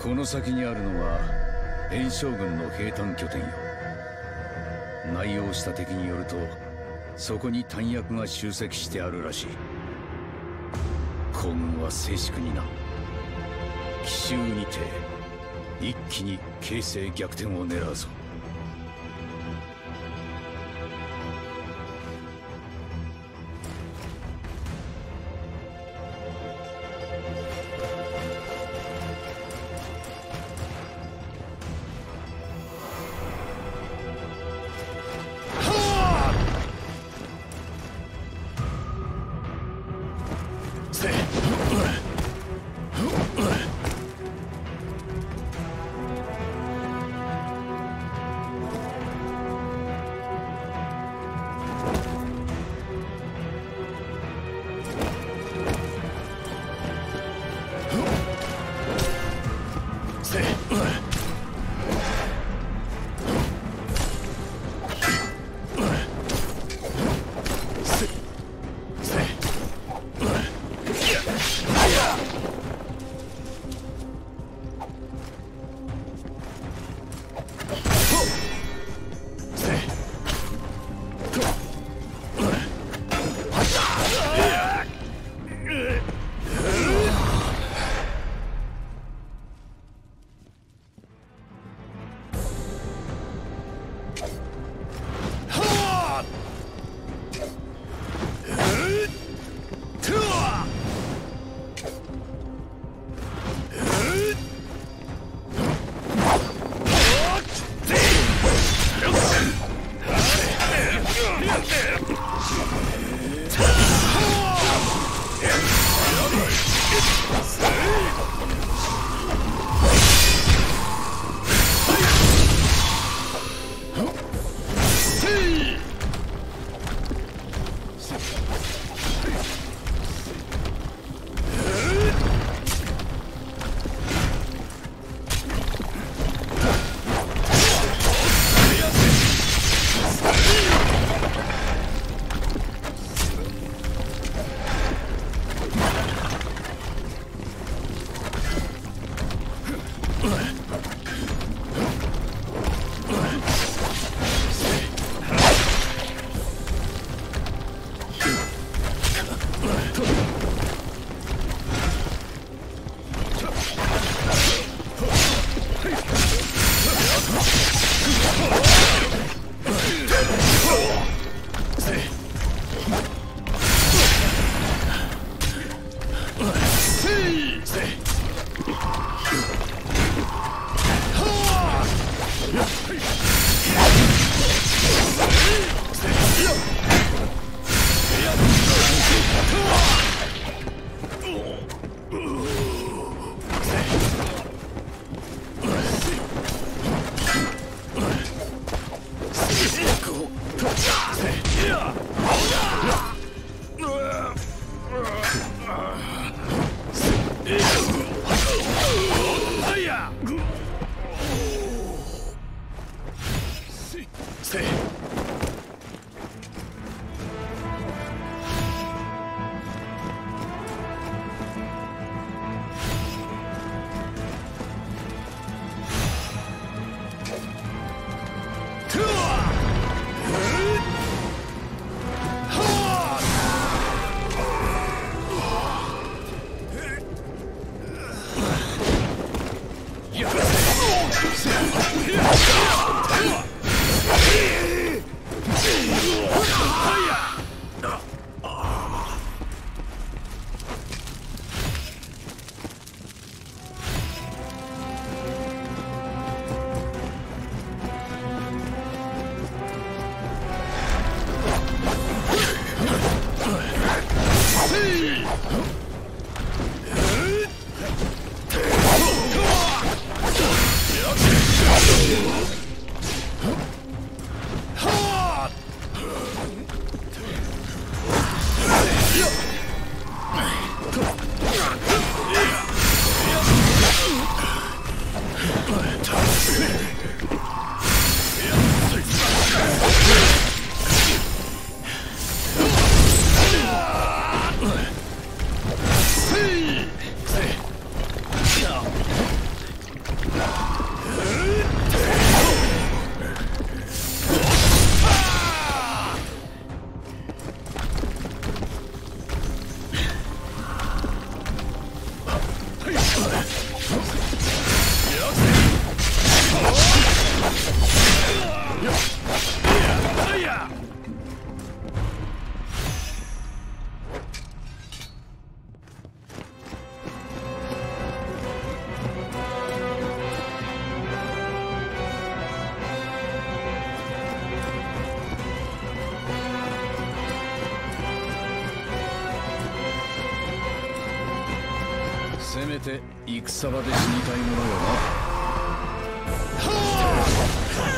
この先にあるのは炎将軍の兵站拠点よ。内容した敵によるとそこに弾薬が集積してあるらしい。皇軍は静粛にな。奇襲にて一気に形勢逆転を狙うぞ。せめて戦場で死にたいものよな「